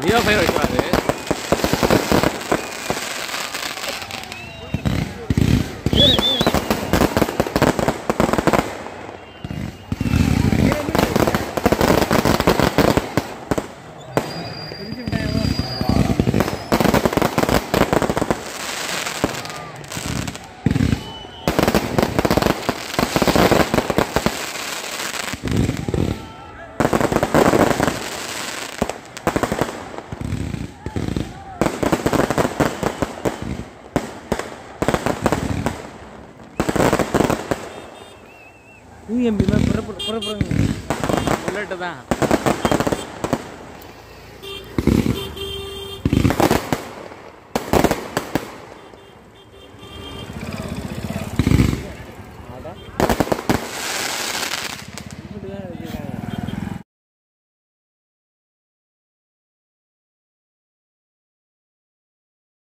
நீயா ஃபயர் வைக்கிறாரு Yeah. UMP மாதிரி புறப்படு புறப்படுங்க புல்லட்டு தான்.